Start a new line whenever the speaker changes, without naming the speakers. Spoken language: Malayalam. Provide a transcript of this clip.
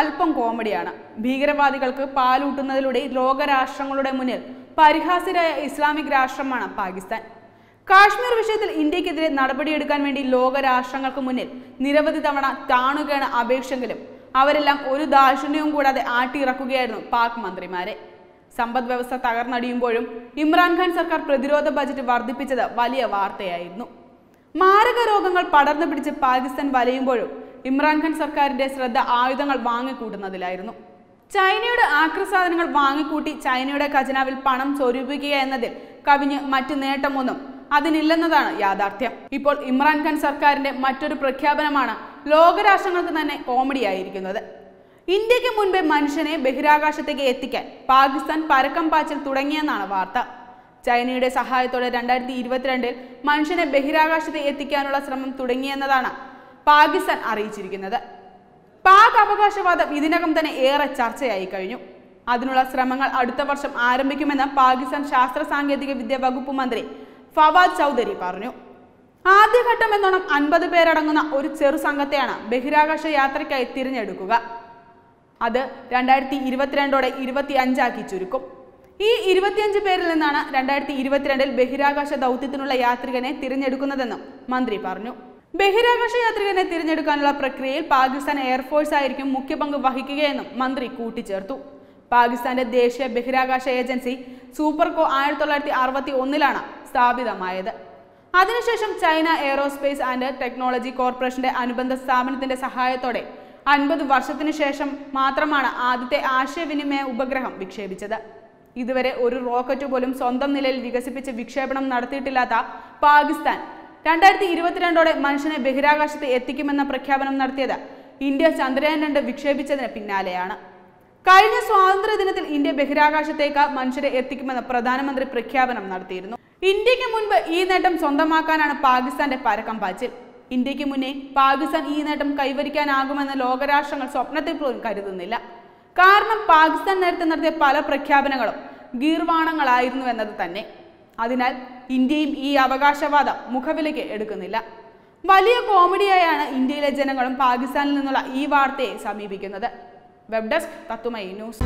അല്പം കോമഡിയാണ്. ഭീകരവാദികൾക്ക് പാലൂട്ടുന്നതിലൂടെ ലോകരാഷ്ട്രങ്ങളുടെ മുന്നിൽ പരിഹാസ്യരായ ഇസ്ലാമിക് രാഷ്ട്രമാണ് പാകിസ്ഥാൻ. കാശ്മീർ വിഷയത്തിൽ ഇന്ത്യക്കെതിരെ നടപടിയെടുക്കാൻ വേണ്ടി ലോകരാഷ്ട്രങ്ങൾക്ക് മുന്നിൽ നിരവധി തവണ താണുകയാണ് അപേക്ഷെങ്കിലും അവരെല്ലാം ഒരു ദാക്ഷിണ്യവും കൂടാതെ ആട്ടിയിറക്കുകയായിരുന്നു പാക് മന്ത്രിമാരെ. സമ്പദ് വ്യവസ്ഥ തകർന്നടിയുമ്പോഴും ഇമ്രാൻഖാൻ സർക്കാർ പ്രതിരോധ ബജറ്റ് വർദ്ധിപ്പിച്ചത് വലിയ വാർത്തയായിരുന്നു. മാരക രോഗങ്ങൾ പടർന്നു പിടിച്ച് പാകിസ്ഥാൻ വലയുമ്പോഴും ഇമ്രാൻഖാൻ സർക്കാരിന്റെ ശ്രദ്ധ ആയുധങ്ങൾ വാങ്ങിക്കൂട്ടുന്നതിലായിരുന്നു. ചൈനയുടെ ആക്രസാധനങ്ങൾ വാങ്ങിക്കൂട്ടി ചൈനയുടെ ഖജനാവിൽ പണം സ്വരൂപിക്കുക എന്നതിൽ കവിഞ്ഞ് മറ്റു നേട്ടമൊന്നും അതിനില്ലെന്നതാണ് യാഥാർത്ഥ്യം. ഇപ്പോൾ ഇമ്രാൻഖാൻ സർക്കാരിന്റെ മറ്റൊരു പ്രഖ്യാപനമാണ് ലോകരാഷ്ട്രങ്ങൾക്ക് തന്നെ കോമഡി കോമഡിയായിരിക്കുന്നത്. ഇന്ത്യയ്ക്ക് മുൻപേ മനുഷ്യനെ ബഹിരാകാശത്തേക്ക് എത്തിക്കാൻ പാകിസ്ഥാൻ പരക്കം പാച്ചൽ തുടങ്ങിയെന്നാണ് വാർത്ത. ചൈനയുടെ സഹായത്തോടെ രണ്ടായിരത്തി ഇരുപത്തിരണ്ടിൽ മനുഷ്യനെ ബഹിരാകാശത്ത് എത്തിക്കാനുള്ള ശ്രമം തുടങ്ങിയെന്നതാണ് പാകിസ്ഥാൻ അറിയിച്ചിരിക്കുന്നത്. പാക് അവകാശവാദം ഇതിനകം തന്നെ ഏറെ ചർച്ചയായി കഴിഞ്ഞു. അതിനുള്ള ശ്രമങ്ങൾ അടുത്ത വർഷം ആരംഭിക്കുമെന്ന് പാകിസ്ഥാൻ ശാസ്ത്ര സാങ്കേതിക വിദ്യ വകുപ്പ് മന്ത്രി ഫവാദ് ചൗധരി പറഞ്ഞു. ആദ്യഘട്ടം എന്നോണം അൻപത് പേരടങ്ങുന്ന ഒരു ചെറു സംഘത്തെയാണ് ബഹിരാകാശ യാത്രയ്ക്കായി തിരഞ്ഞെടുക്കുക. അത് രണ്ടായിരത്തി ഇരുപത്തിരണ്ടോടെ ഇരുപത്തി അഞ്ചാക്കി ചുരുക്കും. ഈ ഇരുപത്തിയഞ്ച് പേരിൽ നിന്നാണ് രണ്ടായിരത്തി ഇരുപത്തിരണ്ടിൽ ബഹിരാകാശ ദൗത്യത്തിനുള്ള യാത്രികനെ തിരഞ്ഞെടുക്കുന്നതെന്നും മന്ത്രി പറഞ്ഞു. ബഹിരാകാശ യാത്രികനെ തിരഞ്ഞെടുക്കാനുള്ള പ്രക്രിയയിൽ പാകിസ്ഥാൻ എയർഫോഴ്സ് ആയിരിക്കും മുഖ്യ പങ്ക് വഹിക്കുകയെന്നും മന്ത്രി കൂട്ടിച്ചേർത്തു. പാകിസ്ഥാന്റെ ദേശീയ ബഹിരാകാശ ഏജൻസി സൂപ്പർകോ ആയിരത്തി തൊള്ളായിരത്തി അറുപത്തി ഒന്നിലാണ് സ്ഥാപിതമായത്. അതിനുശേഷം ചൈന എയറോസ്പേസ് ആൻഡ് ടെക്നോളജി കോർപ്പറേഷന്റെ അനുബന്ധ സ്ഥാപനത്തിന്റെ സഹായത്തോടെ അൻപത് വർഷത്തിനു ശേഷം മാത്രമാണ് ആദ്യത്തെ ആശയവിനിമയ ഉപഗ്രഹം വിക്ഷേപിച്ചത്. ഇതുവരെ ഒരു റോക്കറ്റ് പോലും സ്വന്തം നിലയിൽ വികസിപ്പിച്ച് വിക്ഷേപണം നടത്തിയിട്ടില്ലാത്ത പാകിസ്ഥാൻ രണ്ടായിരത്തി ഇരുപത്തിരണ്ടോടെ മനുഷ്യനെ ബഹിരാകാശത്ത് എത്തിക്കുമെന്ന പ്രഖ്യാപനം നടത്തിയത് ഇന്ത്യ ചന്ദ്രയാൻ രണ്ട് വിക്ഷേപിച്ചതിന് പിന്നാലെയാണ്. കഴിഞ്ഞ സ്വാതന്ത്ര്യ ദിനത്തിൽ ഇന്ത്യ ബഹിരാകാശത്തേക്ക് മനുഷ്യരെ എത്തിക്കുമെന്ന് പ്രധാനമന്ത്രി പ്രഖ്യാപനം നടത്തിയിരുന്നു. ഇന്ത്യയ്ക്ക് മുൻപ് ഈ നേട്ടം സ്വന്തമാക്കാനാണ് പാകിസ്ഥാന്റെ പരക്കം പാച്ചിൽ. ഇന്ത്യയ്ക്ക് മുന്നേ പാകിസ്ഥാൻ ഈ നേട്ടം കൈവരിക്കാനാകുമെന്ന് ലോകരാഷ്ട്രങ്ങൾ സ്വപ്നത്തിൽ പോലും കരുതുന്നില്ല. കാരണം പാകിസ്ഥാൻ നേരത്തെ നടത്തിയ പല പ്രഖ്യാപനങ്ങളും ഗീർവാണങ്ങളായിരുന്നു എന്നത് തന്നെ. അതിനാൽ ഇന്ത്യയും ഈ അവകാശവാദം മുഖവിലയ്ക്ക് എടുക്കുന്നില്ല. വലിയ കോമഡിയായാണ് ഇന്ത്യയിലെ ജനങ്ങളും പാകിസ്ഥാനിൽ നിന്നുള്ള ഈ വാർത്തയെ സമീപിക്കുന്നത്. വെബ് ഡെസ്ക് തത്തുമൈ ന്യൂസ്.